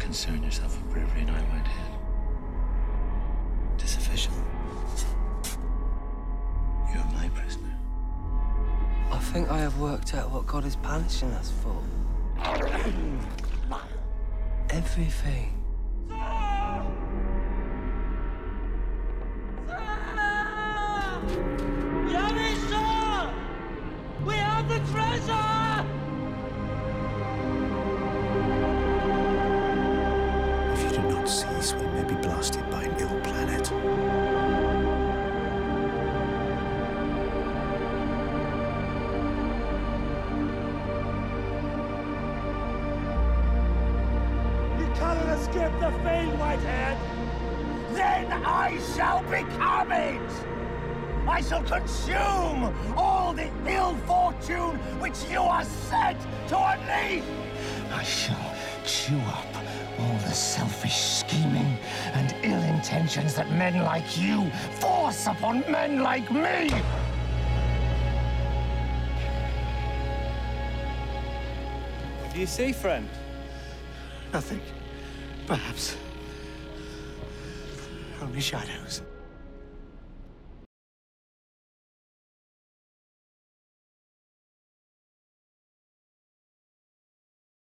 concern yourself with bravery now, Whitehead. It is official. You are my prisoner. I think I have worked out what God is punishing us for. Everything. We have it, sir! We have the treasure! If you do not cease, we may be blasted by an ill planet. You cannot escape the fate, Whitehead! Then I shall become it! I shall consume all the ill fortune which you are set to unleash! I shall chew up all the selfish scheming and ill intentions that men like you force upon men like me! What do you see, friend? Nothing. Perhaps. Only shadows.